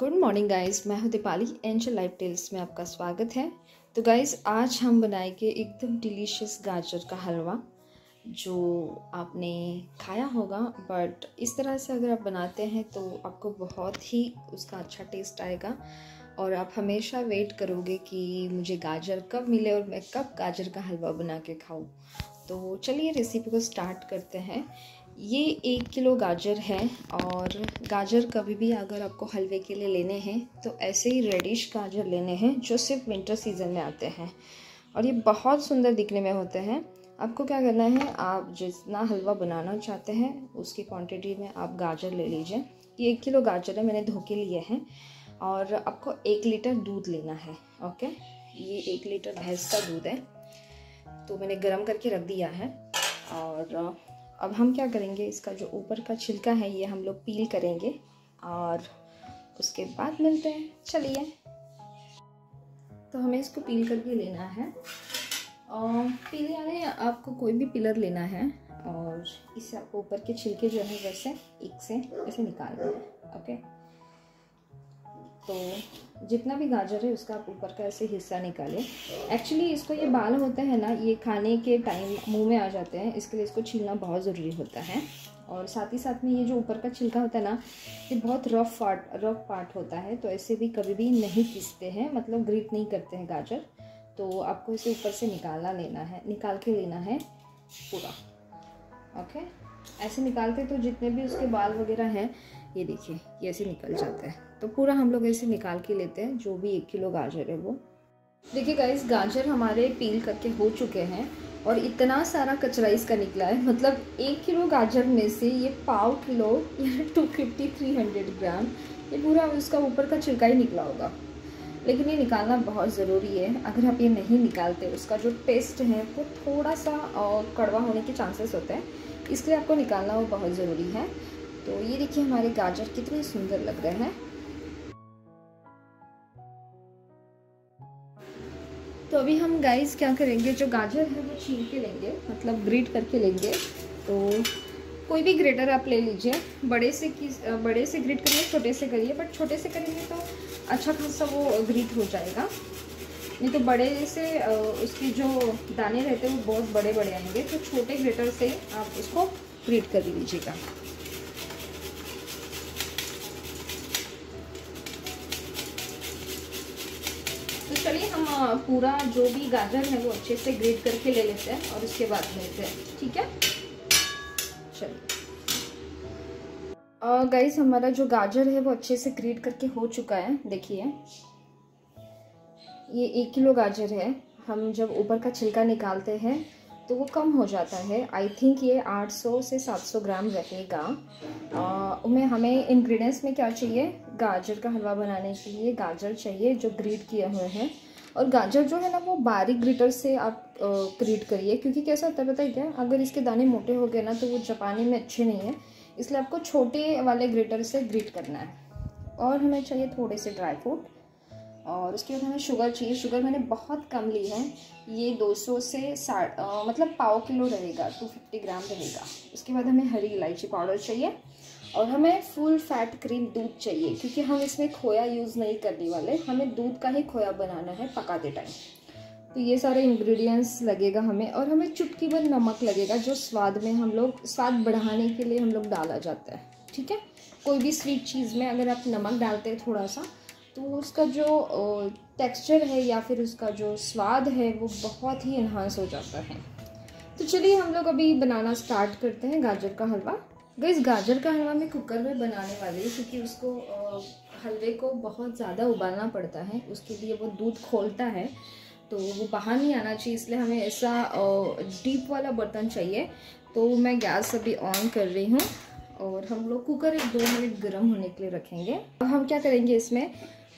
Good morning guys मैं हूँ Deepali angel life tales में आपका स्वागत है। तो गाइस आज हम बनाएँगे एकदम डिलीशियस गाजर का हलवा, जो आपने खाया होगा। बट इस तरह से अगर आप बनाते हैं तो आपको बहुत ही उसका अच्छा टेस्ट आएगा। और आप हमेशा वेट करोगे कि मुझे गाजर कब मिले और मैं कब गाजर का हलवा बना के खाऊँ। तो चलिए रेसिपी को स्टार्ट करते हैं। ये एक किलो गाजर है और गाजर कभी भी अगर आपको हलवे के लिए लेने हैं तो ऐसे ही रेडिश गाजर लेने हैं जो सिर्फ़ विंटर सीज़न में आते हैं। और ये बहुत सुंदर दिखने में होते हैं। आपको क्या करना है, आप जितना हलवा बनाना चाहते हैं, उसकी क्वांटिटी में आप गाजर ले लीजिए। ये एक किलो गाजर है, मैंने धोके लिए हैं और आपको एक लीटर दूध लेना है, ओके? ये एक लीटर भैंस का दूध है तो मैंने गर्म करके रख दिया है और अब हम क्या करेंगे? इसका जो ऊपर का छिलका है, ये हम लोग पील करेंगे और उसके बाद मिलते हैं। चलिए। तो हमें इसको पील करके लेना है। और पील यानी आपको कोई भी पिलर लेना है और इस ऊपर के छिलके जो है वैसे एक से ऐसे निकालना है ओके तो जितना भी गाजर है, उसका आप ऊपर का ऐसे हिस्सा निकालें। एक्चुअली इसको ये बाल होते हैं ना, ये खाने के टाइम मुँह में आ जाते हैं, इसके लिए इसको छीलना बहुत ज़रूरी होता है। और साथ ही साथ में ये जो ऊपर का छिलका होता है ना, ये बहुत रफ पार्ट रफ पार्ट होता है तो ऐसे भी कभी भी नहीं पीसते हैं मतलब ग्रीट नहीं करते हैं गाजर। तो आपको इसे ऊपर से निकालना लेना है, निकाल के लेना है पूरा। ओके ऐसे निकालते तो जितने भी उसके बाल वगैरह हैं ये देखिए, ये ऐसे निकल जाता है। तो पूरा हम लोग ऐसे निकाल के लेते हैं, जो भी एक किलो गाजर है वो। देखिए गाइस गाजर हमारे पील करके हो चुके हैं और इतना सारा कचरा इसका निकला है। मतलब एक किलो गाजर में से ये पाव किलो या two fifty three hundred gram, ये पूरा उसका ऊपर का छिलका ही निकला होगा। लेकिन ये निकालना बहुत ज़रूरी है। अगर आप ये नहीं निकालते, उसका जो टेस्ट है, वो थोड़ा सा कड़वा होने के चांसेस होते हैं। इसलिए आपको निकालना वो बहुत ज़रूरी है। तो ये देखिए हमारे गाजर कितने सुंदर लग रहे हैं। तो अभी हम गाइस क्या करेंगे, जो गाजर है वो छील के लेंगे मतलब ग्रेट करके लेंगे। तो कोई भी ग्रेटर आप ले लीजिए, बड़े से किस बड़े से ग्रेट करिए, छोटे से करिए बट छोटे से करेंगे तो अच्छा खासा वो ग्रीट हो जाएगा। नहीं तो बड़े से उसके जो दाने रहते हैं वो बहुत बड़े बड़े आएँगे तो छोटे ग्रेटर से आप उसको ग्रीट कर लीजिएगा चलिए हम पूरा जो भी गाजर है, वो अच्छे से ग्रेट करके ले लेते हैं और उसके बाद लेते हैं, ठीक है? चलिए। गाइस हमारा जो गाजर है, वो अच्छे से ग्रेट करके हो चुका है, देखिए। ये एक किलो गाजर है, हम जब ऊपर का छिलका निकालते हैं तो वो कम हो जाता है। आई थिंक ये 800 से 700 ग्राम रहेगा। उनमें हमें इंग्रेडिएंट्स में क्या चाहिए? गाजर का हलवा बनाने के लिए गाजर चाहिए, जो ग्रीट किए हुए हैं। और गाजर जो है ना, वो बारीक ग्रीटर से आप ग्रीट करिए, क्योंकि कैसा होता है पता है क्या? अगर इसके दाने मोटे हो गए ना तो वो जपाने में अच्छे नहीं है, इसलिए आपको छोटे वाले ग्रेटर से ग्रीट करना है। और हमें चाहिए थोड़े से ड्राई फ्रूट, और उसके बाद हमें शुगर चाहिए। शुगर मैंने बहुत कम ली है, ये 200 से साठ मतलब पाव किलो रहेगा 250 ग्राम रहेगा। उसके बाद हमें हरी इलायची पाउडर चाहिए और हमें फुल फैट क्रीम दूध चाहिए, क्योंकि हम इसमें खोया यूज़ नहीं करने वाले। हमें दूध का ही खोया बनाना है पकाते टाइम तो ये सारे इंग्रेडिएंट्स लगेगा हमें, और हमें चुटकी भर नमक लगेगा, जो स्वाद में हम लोग, स्वाद बढ़ाने के लिए हम लोग डाला जाता है। ठीक है? कोई भी स्वीट चीज़ में अगर आप नमक डालते हैं थोड़ा सा तो उसका जो टेक्सचर है या फिर उसका जो स्वाद है, वो बहुत ही इन्हांस हो जाता है। तो चलिए हम लोग अभी बनाना स्टार्ट करते हैं गाजर का हलवा। गई गाजर का हलवा मैं कुकर में बनाने वाली हूँ क्योंकि उसको हलवे को बहुत ज़्यादा उबालना पड़ता है। उसके लिए वो दूध खोलता है तो वो बाहर नहीं आना चाहिए, इसलिए हमें ऐसा डीप वाला बर्तन चाहिए। तो मैं गैस अभी ऑन कर रही हूँ और हम लोग कुकर एक दो मिनट गर्म होने के लिए रखेंगे। अब हम क्या करेंगे इसमें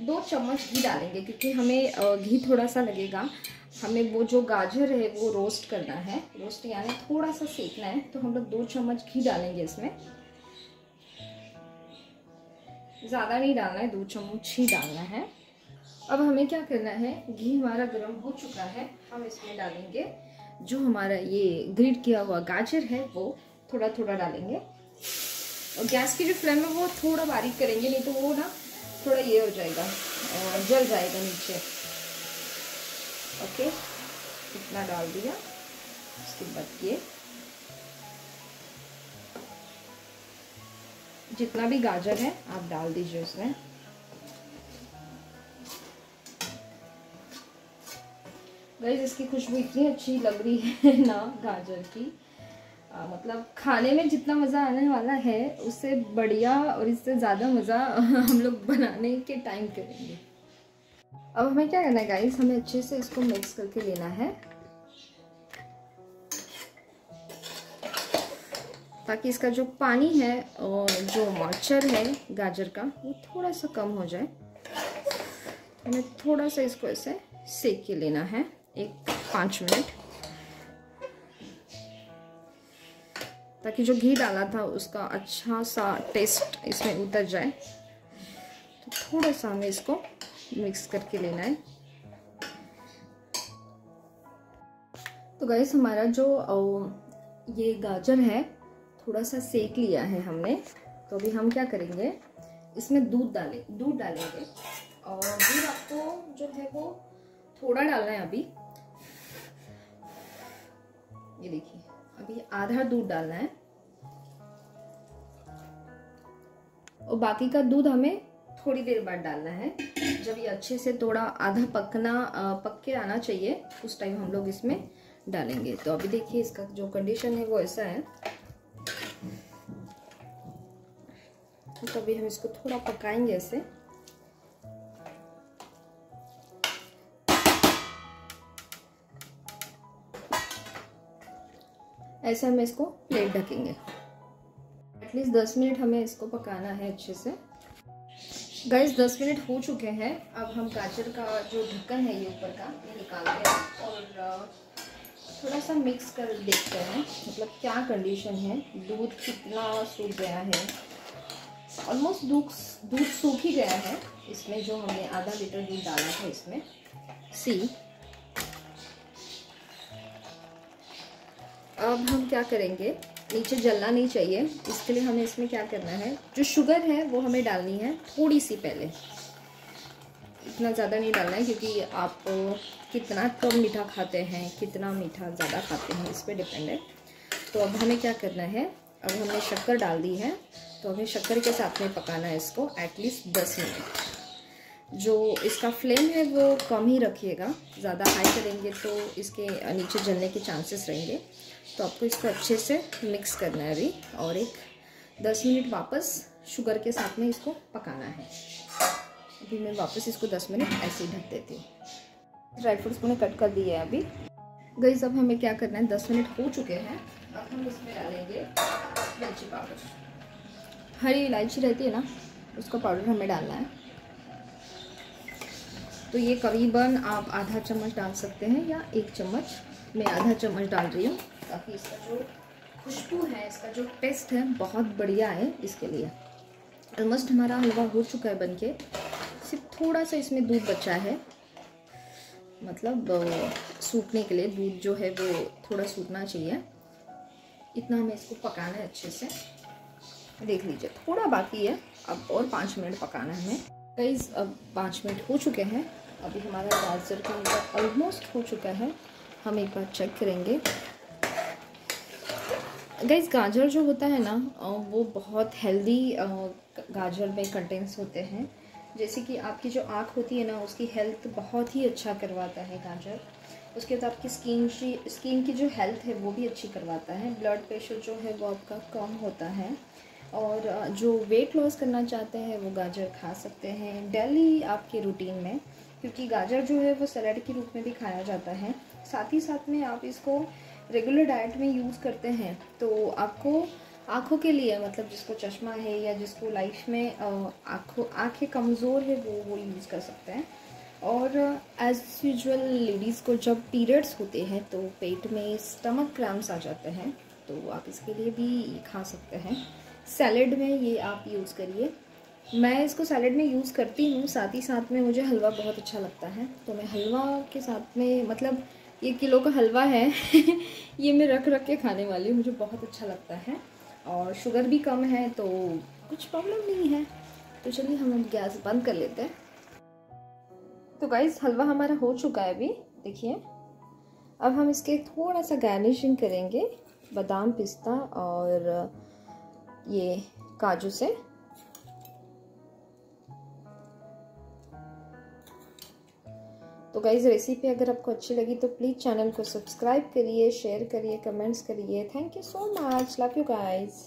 दो चम्मच घी डालेंगे क्योंकि हमें घी थोड़ा सा लगेगा। हमें वो जो गाजर है, वो रोस्ट करना है। रोस्ट यानी थोड़ा सा सेकना है तो हम लोग दो चम्मच घी डालेंगे इसमें। ज़्यादा नहीं डालना है, दो चम्मच ही डालना है। अब हमें क्या करना है, घी हमारा गर्म हो चुका है, हम इसमें डालेंगे जो हमारा ये ग्रिड किया हुआ गाजर है, वो थोड़ा थोड़ा डालेंगे। और गैस की जो फ्लेम है, वो थोड़ा बारीक करेंगे, नहीं तो वो ना थोड़ा ये हो जाएगा जल जाएगा नीचे। ओके इतना डाल दिया उसके बाद ये। जितना भी गाजर है आप डाल दीजिए उसमें। गाइस इसकी खुशबू इतनी अच्छी लग रही है ना गाजर की। आ, मतलब खाने में जितना मज़ा आने वाला है उससे बढ़िया और इससे ज़्यादा मज़ा हम लोग बनाने के टाइम करेंगे। अब हमें क्या करना है गाइस हमें अच्छे से इसको मिक्स करके लेना है। ताकि इसका जो पानी है और जो मॉइस्चर है गाजर का, वो थोड़ा सा कम हो जाए। हमें थोड़ा सा इसको ऐसे सेक के लेना है, एक पाँच मिनट। ताकि जो घी डाला था, उसका अच्छा सा टेस्ट इसमें उतर जाए। तो थोड़ा सा हमें इसको मिक्स करके लेना है। तो गैस हमारा जो ये गाजर है, थोड़ा सा सेक लिया है हमने। तो अभी हम क्या करेंगे, इसमें दूध डालें, दूध डालेंगे। और दूध आपको जो है वो थोड़ा डालना है अभी। ये देखिए, अभी आधा दूध डालना है। और बाकी का दूध हमें थोड़ी देर बाद डालना है। जब ये अच्छे से थोड़ा आधा पकना पक के आना चाहिए, उस टाइम हम लोग इसमें डालेंगे। तो अभी देखिए इसका जो कंडीशन है वो ऐसा है। तो अभी हम इसको थोड़ा पकाएँगे ऐसे। ऐसे हम इसको प्लेट ढकेंगे। एटलीस्ट दस मिनट हमें इसको पकाना है अच्छे से। गैस दस मिनट हो चुके हैं। अब हम गाजर का जो ढक्कन है ये ऊपर का, ये निकालते हैं और थोड़ा सा मिक्स कर देखते हैं मतलब क्या कंडीशन है। दूध कितना सूख गया है। ऑलमोस्ट दूध दूध सूख ही गया है। इसमें जो हमने आधा लीटर दूध डाला था इसमें। सी अब हम क्या करेंगे? नीचे जलना नहीं चाहिए। इसके लिए हमें इसमें क्या करना है? जो शुगर है, वो हमें डालनी है थोड़ी सी पहले। इतना ज़्यादा नहीं डालना है क्योंकि आप कितना कम मीठा खाते हैं, कितना मीठा ज़्यादा खाते हैं, इस पर डिपेंड है। तो अब हमें क्या करना है? अब हमने शक्कर डाल दी है तो हमें शक्कर के साथ में पकाना है इसको एटलीस्ट दस मिनट। जो इसका फ्लेम है, वो कम ही रखिएगा। ज़्यादा हाई करेंगे तो इसके नीचे जलने के चांसेस रहेंगे। तो आपको इसको अच्छे से मिक्स करना है अभी। और एक दस मिनट वापस शुगर के साथ में इसको पकाना है। अभी मैं वापस इसको दस मिनट ऐसे ही ढक देती हूँ। ड्राई फ्रूट्स मैंने कट कर दिए हैं अभी। गई अब हमें क्या करना है? दस मिनट हो चुके हैं। अब हम इसमें डालेंगे इलायची पाउडर। हरी इलायची रहती है ना, उसका पाउडर हमें डालना है। तो ये करीबन आप आधा चम्मच डाल सकते हैं या एक चम्मच। मैं आधा चम्मच डाल रही हूँ ताकि इसका जो खुशबू है, इसका जो टेस्ट है, बहुत बढ़िया है इसके लिए। ऑलमोस्ट हमारा हलवा हो चुका है बनके। सिर्फ़ थोड़ा सा इसमें दूध बचा है। मतलब सूखने के लिए दूध जो है वो थोड़ा सूखना चाहिए। इतना हमें इसको पकाना है अच्छे से। देख लीजिए, थोड़ा बाकी है। अब और पाँच मिनट पकाना है हमें। कई अब पाँच मिनट हो चुके हैं। अभी हमारा गाजर का हलवा ऑलमोस्ट हो चुका है। हम एक बार चेक करेंगे। गैस गाजर जो होता है ना वो बहुत हेल्दी गाजर में कंटेंट्स होते हैं। जैसे कि आपकी जो आँख होती है ना, उसकी हेल्थ बहुत ही अच्छा करवाता है गाजर। उसके बाद आपकी स्किन की स्किन की जो हेल्थ है, वो भी अच्छी करवाता है। ब्लड प्रेशर जो है, वो आपका कम होता है। और जो वेट लॉस करना चाहते हैं, वो गाजर खा सकते हैं। डेली आपके रूटीन में। क्योंकि गाजर जो है वो सलाद के रूप में भी खाया जाता है। साथ ही साथ में आप इसको रेगुलर डाइट में यूज़ करते हैं तो आपको आँखों के लिए मतलब जिसको चश्मा है या जिसको लाइफ में आँखों, आँखें कमज़ोर है, वो वो यूज़ कर सकते हैं। और एज़ यूजल लेडीज़ को जब पीरियड्स होते हैं तो पेट में स्टमक क्रैम्स आ जाते हैं तो आप इसके लिए भी खा सकते हैं। सैलड में ये आप यूज़ करिए। मैं इसको सैलड में यूज़ करती हूँ, साथ ही साथ में मुझे हलवा बहुत अच्छा लगता है। तो मैं हलवा के साथ में मतलब ये किलो का हलवा है, ये मैं रख रख के खाने वाली हूँ, मुझे बहुत अच्छा लगता है। और शुगर भी कम है तो कुछ प्रॉब्लम नहीं है। तो चलिए हम गैस बंद कर लेते हैं। तो गाइज़ हलवा हमारा हो चुका है अभी, देखिए। अब हम इसके थोड़ा सा गार्निशिंग करेंगे, बादाम पिस्ता और ये काजू से। तो गाइज़ रेसिपी अगर आपको अच्छी लगी तो प्लीज़ चैनल को सब्सक्राइब करिए शेयर करिए कमेंट्स करिए। Thank you so much love you guys